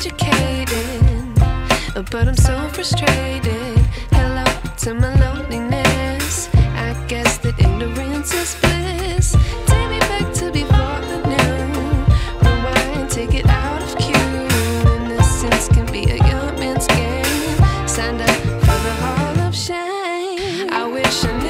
educated, but I'm so frustrated. Hello to my loneliness. I guess that ignorance is bliss. Take me back to before I knew. Rewind, take it out of cue. Innocence can be a young man's game. Signed up for the hall of shame. I wish I knew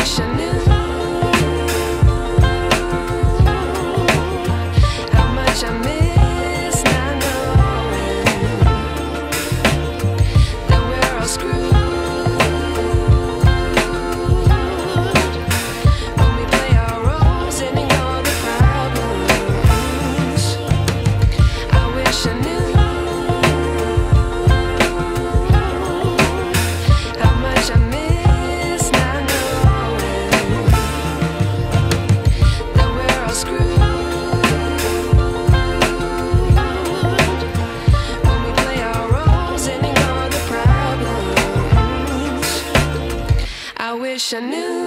Wish I knew wish I knew